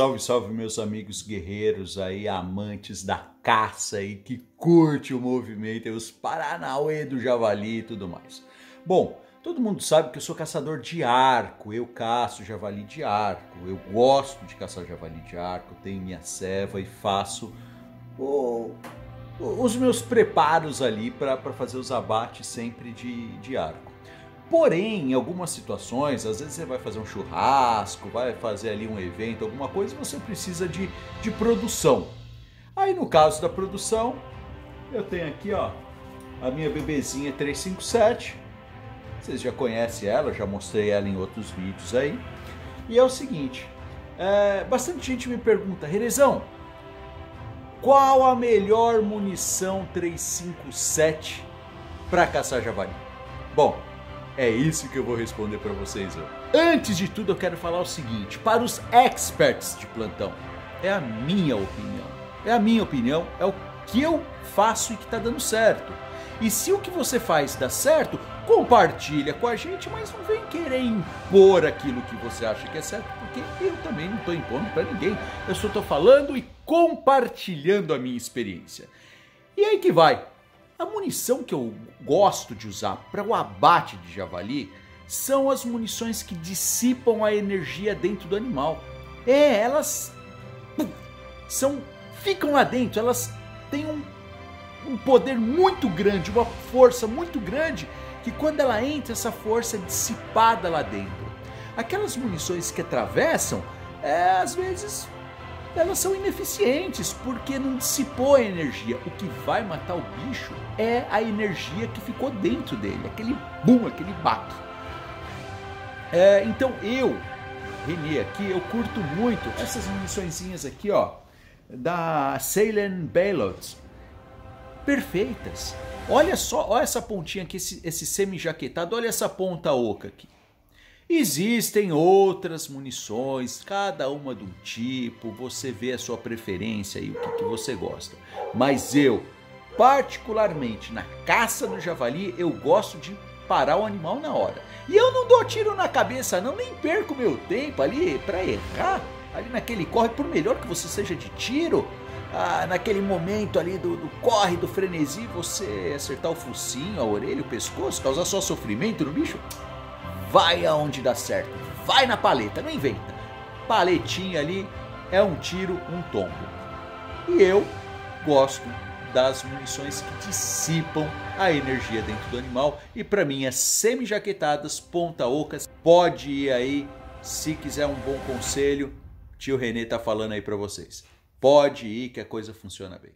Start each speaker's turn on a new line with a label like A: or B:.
A: Salve, salve, meus amigos guerreiros aí, amantes da caça aí, que curte o movimento, os Paranauê do Javali e tudo mais. Bom, todo mundo sabe que eu sou caçador de arco, eu caço javali de arco, eu gosto de caçar javali de arco, tenho minha ceva e faço os meus preparos ali para fazer os abates sempre de, de arco. Porém, em algumas situações, às vezes você vai fazer um churrasco, vai fazer ali um evento, alguma coisa, você precisa de, de produção. Aí no caso da produção, eu tenho aqui ó, a minha bebezinha 357. Vocês já conhecem ela, já mostrei ela em outros vídeos aí. E é o seguinte, é, bastante gente me pergunta, Herezão, qual a melhor munição 357 para caçar javali? Bom, é isso que eu vou responder para vocês hoje. Antes de tudo, eu quero falar o seguinte: para os experts de plantão, é a minha opinião. É a minha opinião, é o que eu faço e que está dando certo. E se o que você faz dá certo, compartilha com a gente, mas não vem querer impor aquilo que você acha que é certo, porque eu também não estou impondo para ninguém. Eu só estou falando e compartilhando a minha experiência. E aí que vai. A munição que eu gosto de usar para o abate de javali são as munições que dissipam a energia dentro do animal. É, elas são ficam lá dentro, elas têm um, um poder muito grande, uma força muito grande, que quando ela entra, essa força é dissipada lá dentro. Aquelas munições que atravessam, é, às vezes elas são ineficientes porque não dissipou a energia. O que vai matar o bicho é a energia que ficou dentro dele, aquele boom, aquele baque. É, então eu, Renê aqui, eu curto muito essas muniçõezinhas aqui, ó, da Salem Bailouts. Perfeitas. Olha só, olha essa pontinha aqui, esse, esse semi-jaquetado, olha essa ponta oca aqui. Existem outras munições, cada uma de um tipo, você vê a sua preferência e o que, que você gosta. Mas eu, particularmente na caça do javali, eu gosto de parar o animal na hora. E eu não dou tiro na cabeça, não, nem perco meu tempo ali para errar. Ali naquele corre, por melhor que você seja de tiro, ah, naquele momento ali do, do, corre, do frenesi, você acertar o focinho, a orelha, o pescoço, causar só sofrimento no bicho, vai aonde dá certo, vai na paleta, não inventa. Paletinha ali é um tiro, um tombo. E eu gosto das munições que dissipam a energia dentro do animal e para mim as semi-jaquetadas ponta ocas pode ir aí se quiser um bom conselho, tio Renê tá falando aí para vocês. Pode ir que a coisa funciona bem.